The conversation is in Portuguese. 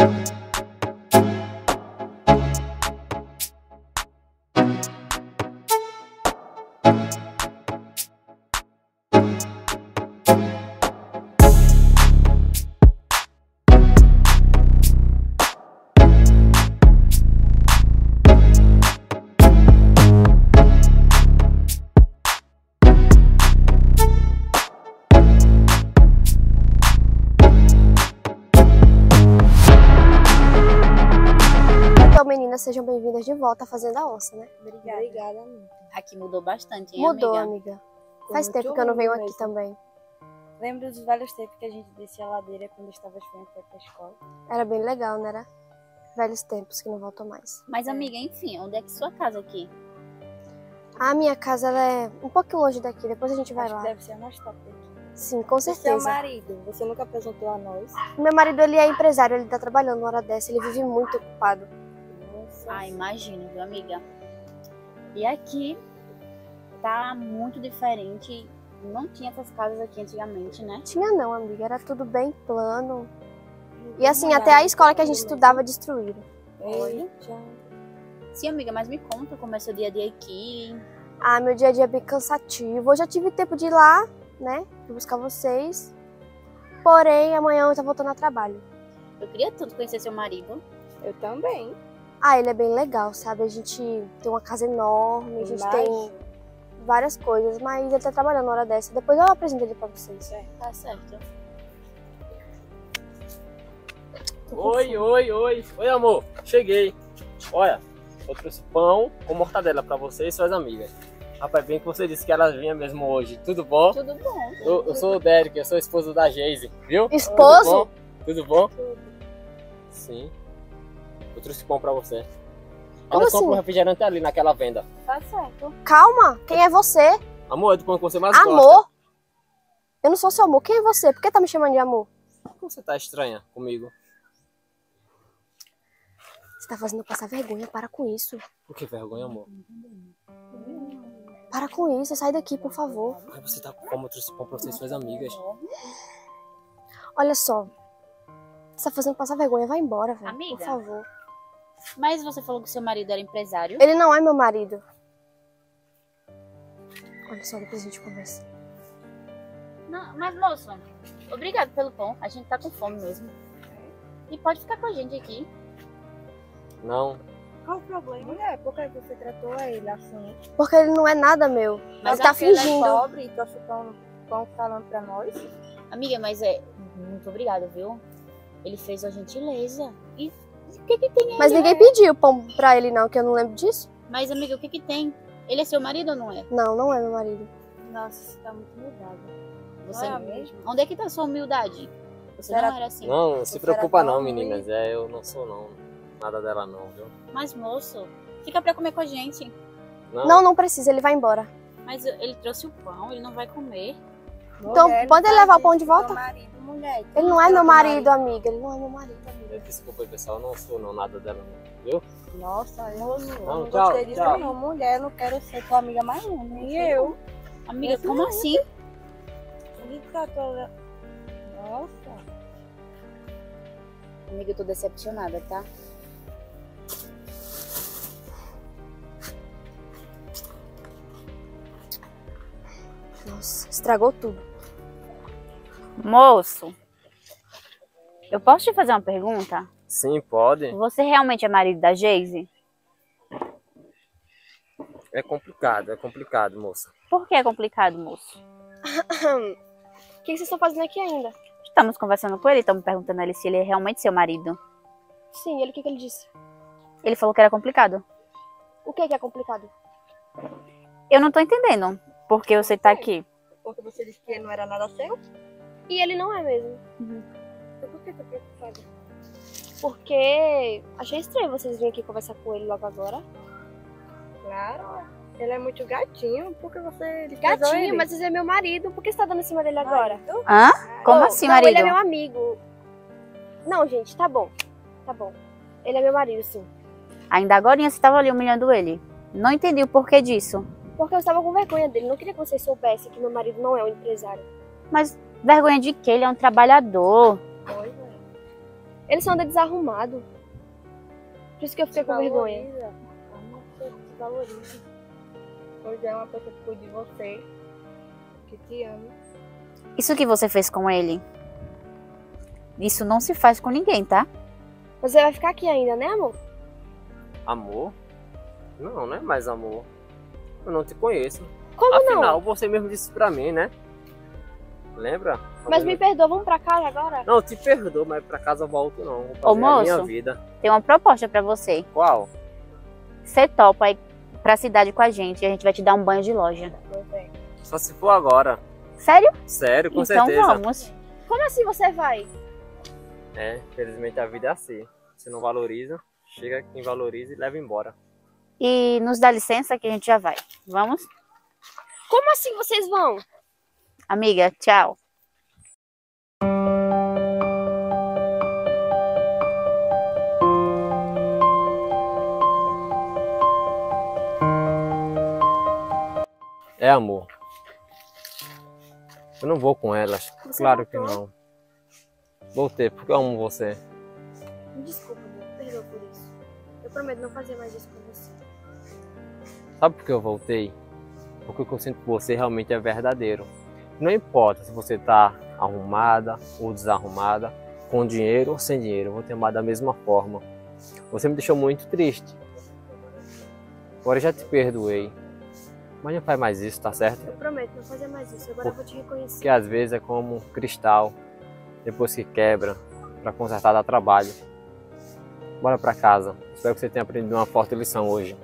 Então, meninas, sejam bem-vindas de volta à Fazenda Onça, né? Obrigada. Obrigada, amiga. Aqui mudou bastante, hein, Mudou, amiga? amiga. Faz tempo que eu não venho ruim aqui mesmo. também. Lembro dos velhos tempos que a gente descia a ladeira quando estava chovendo para pra escola. Era bem legal, né? Era velhos tempos que não voltam mais. Mas, amiga, enfim, onde é que sua casa aqui? A minha casa ela é um pouquinho longe daqui, depois a gente vai Acho lá. que deve ser a mais top daqui. Sim, com seu certeza. marido, você nunca apresentou a nós? Meu marido, ele é empresário, ele tá trabalhando uma hora dessa, ele vive muito ocupado. Ah, imagino, viu, amiga? E aqui tá muito diferente. Não tinha essas casas aqui antigamente, né? Tinha não, amiga, era tudo bem plano. E assim, até a escola que a gente estudava destruíram. Eita. Sim, amiga, mas me conta como é seu dia a dia aqui. Ah, meu dia a dia é bem cansativo. Eu já tive tempo de ir lá, né? De buscar vocês. Porém, amanhã eu tô voltando a trabalho. Eu queria tanto conhecer seu marido. Eu também. Ah, ele é bem legal, sabe? A gente tem uma casa enorme, a gente tem várias coisas, mas ele tá trabalhando na hora dessa. Depois eu apresento ele pra vocês. Tá certo. Oi, oi, oi. Oi, amor. Cheguei. Olha, eu trouxe pão com mortadela pra você e suas amigas. Rapaz, bem que você disse que elas vinham mesmo hoje. Tudo bom? Tudo bom. Eu, eu sou o Derek, eu sou esposo da Geise, viu? Esposo? Tudo bom? Tudo bom? Tudo. Sim. Eu trouxe pão pra você. Como compram assim? um refrigerante ali naquela venda. Tá certo. Calma, quem é você? Amor, é do pão que você mais Amor? gosta. Eu não sou seu amor. Quem é você? Por que tá me chamando de amor? Como você tá estranha comigo? Você tá fazendo passar vergonha. Para com isso. Por que vergonha, amor? Para com isso. Sai daqui, por favor. Ai, você tá com fome, eu trouxe pão pra você e suas amigas. Olha só. Você tá fazendo passar vergonha. Vai embora, velho. Amiga. Por favor. Mas você falou que seu marido era empresário. Ele não é meu marido. Olha só, depois a gente conversa. Não, mas moço, obrigado pelo pão. A gente tá com fome mesmo. E pode ficar com a gente aqui. Não. Qual o problema? Mulher, por que você tratou ele assim? Porque ele não é nada meu. Mas ele tá é fingindo. pobre e trouxe pão, pão falando pra nós? Amiga, mas é. Muito obrigada, viu? Ele fez a gentileza. E o que que tem aí? Mas ninguém pediu pão pra ele, não, que eu não lembro disso. Mas, amiga, o que que tem? Ele é seu marido ou não é? Não, não é meu marido. Nossa, você tá muito mudada. Você Não é mesmo? Onde é que tá a sua humildade? Você Será- não era assim. Não, não se preocupa não, meninas. É, eu não sou não. Nada dela não, viu? Mas, moço, fica pra comer com a gente. Não, não precisa, ele vai embora. Mas ele trouxe o pão, ele não vai comer. Então, Mulher, pode não levar o pão de volta? meu Marido, mulher. Ele não é meu marido, amiga. Ele não é meu marido, amiga. É, Desculpa aí, pessoal, eu não sou não, nada dela não, viu? Nossa, eu não, Não, não tchau, gostei disso tchau. não. Mulher, eu não quero ser tua amiga mais não. Nem eu. Amiga, Mas como não. assim? Ele tratou... Nossa. Amiga, eu tô decepcionada, tá? Nossa, estragou tudo. Moço, eu posso te fazer uma pergunta? Sim, pode. Você realmente é marido da Geise? É complicado, é complicado, moça. Por que é complicado, moço? O que vocês estão fazendo aqui ainda? Estamos conversando com ele, estamos perguntando a ele se ele é realmente seu marido. Sim, ele o que, que ele disse? Ele falou que era complicado. O que, que é complicado? Eu não tô entendendo por que você tá aqui. Porque você disse que não era nada seu? E ele não é mesmo. Então por que tá preocupada? Porque achei estranho vocês virem aqui conversar com ele logo agora. Claro. Ele é muito gatinho. Por que você Gatinho, ele? mas ele é meu marido. Por que você tá dando em cima dele agora? Marido? Hã? Como Oh, assim, não, marido? ele é meu amigo. Não, gente, tá bom. Tá bom. Ele é meu marido, sim. Ainda agora você tava ali humilhando ele. Não entendi o porquê disso. Porque eu estava com vergonha dele. Não queria que vocês soubessem que meu marido não é um empresário. Mas vergonha de que ele é um trabalhador. Pois é. Ele só anda desarrumado. Por isso que eu fiquei com vergonha. Valoriza. É uma pessoa que te valoriza. Pois é uma pessoa que cuida de você, que te ama. Isso que você fez com ele, isso não se faz com ninguém, tá? Você vai ficar aqui ainda, né, amor? Amor? Não, não é mais amor. Eu não te conheço. Como Afinal, não? você mesmo disse pra mim, né? Lembra? Mas me perdoa, vamos pra casa agora? Não, te perdoo, mas pra casa eu volto não. Vou fazer Ô, a minha moço. vida. Tem uma proposta pra você. Qual? Você topa ir pra cidade com a gente e a gente vai te dar um banho de loja. Só se for agora. Sério? Sério, com então certeza. vamos. Como assim você vai? É, infelizmente a vida é assim. Você não valoriza, chega quem valoriza e leva embora. E nos dá licença que a gente já vai. Vamos? Como assim vocês vão? Amiga, tchau. É amor. Eu não vou com elas. Você claro que voltou? não. Voltei, porque eu amo você. Me desculpa, amor. Perdoa por isso. Eu prometo não fazer mais isso com você. Sabe por que eu voltei? Porque o que eu sinto por você realmente é verdadeiro. Não importa se você tá arrumada ou desarrumada, com dinheiro ou sem dinheiro, eu vou te amar da mesma forma. Você me deixou muito triste. Agora eu já te perdoei. Mas não faz mais isso, tá certo? Eu prometo não fazer mais isso. Agora eu vou te reconhecer. Porque às vezes é como um cristal, depois que quebra, para consertar dá trabalho. Bora pra casa. Espero que você tenha aprendido uma forte lição hoje.